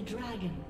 The dragon.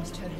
Team's turret